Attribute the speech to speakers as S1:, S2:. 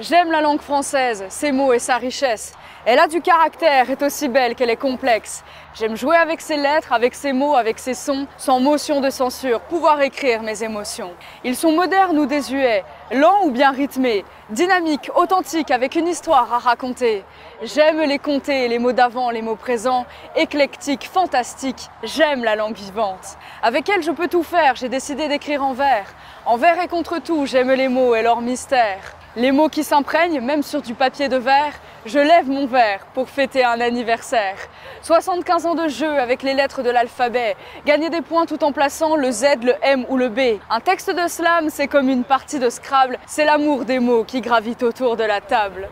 S1: J'aime la langue française, ses mots et sa richesse. Elle a du caractère, est aussi belle qu'elle est complexe. J'aime jouer avec ses lettres, avec ses mots, avec ses sons, sans motion de censure, pouvoir écrire mes émotions. Ils sont modernes ou désuets, lents ou bien rythmés, dynamiques, authentiques, avec une histoire à raconter. J'aime les compter, les mots d'avant, les mots présents, éclectiques, fantastiques. J'aime la langue vivante. Avec elle, je peux tout faire, j'ai décidé d'écrire en vers. En vers et contre tout, j'aime les mots et leur mystère. Les mots qui s'imprègnent, même sur du papier de verre, je lève mon verre pour fêter un anniversaire. 75 ans de jeu avec les lettres de l'alphabet, gagner des points tout en plaçant le Z, le M ou le B. Un texte de slam, c'est comme une partie de Scrabble, c'est l'amour des mots qui gravite autour de la table.